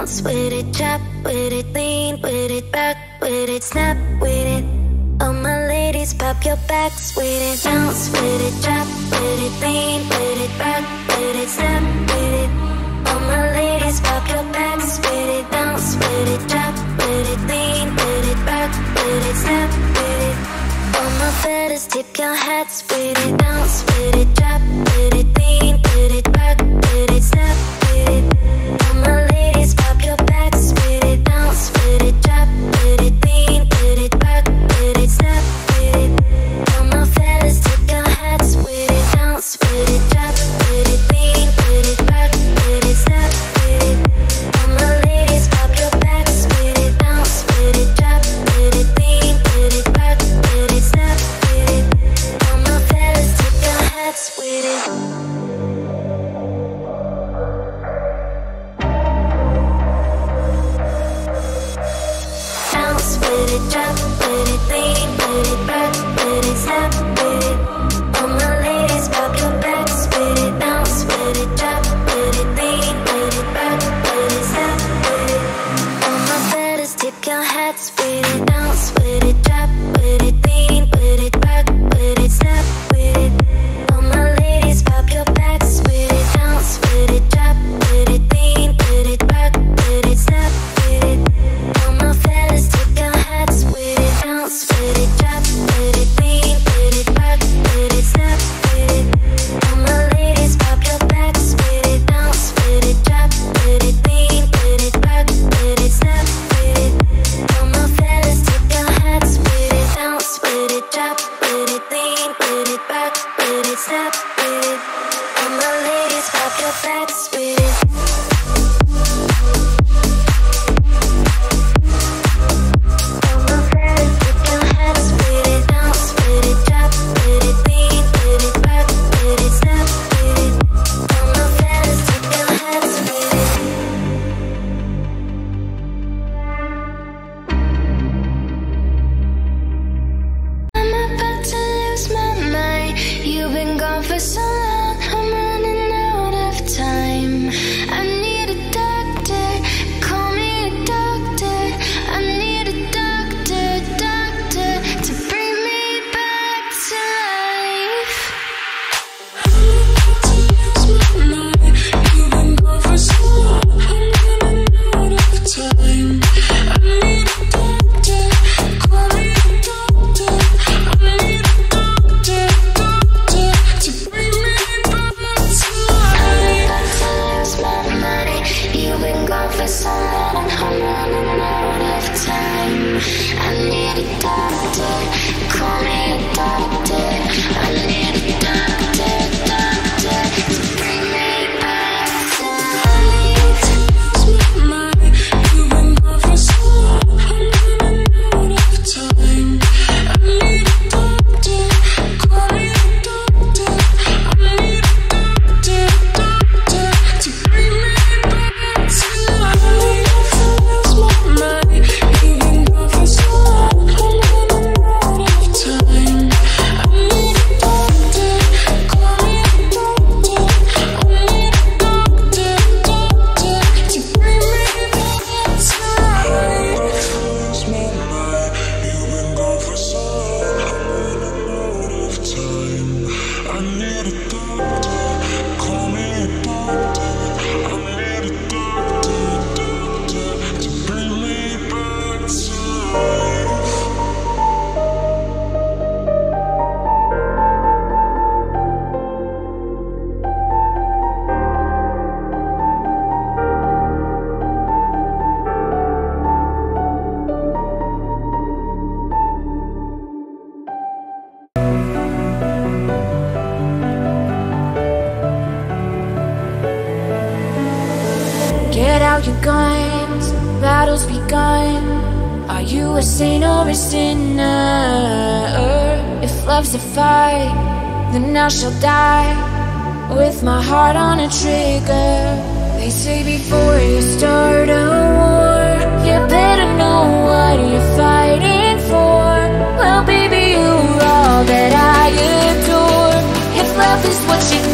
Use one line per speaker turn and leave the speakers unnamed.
bounce with it, drop, with it, lean with it, rock, with it, snap with it. All my ladies, pop your backs with it, bounce with it, drop, with it, lean with it, rock, with it, snap with it. All my ladies, pop your backs with it, bounce with it, chop with it, lean with it, back with it, snap with it. All my fellas, tip your hats with it. it drop, put it lean, put it back, put it step. put it. All my ladies, pop your backs, with
out your guns, battles begun. Are you a saint or a sinner? If love's a fight, then I shall die with my heart on a trigger. They say before you start a war, you better know what you're fighting for. Well, baby, you're all that I adore. If love is what you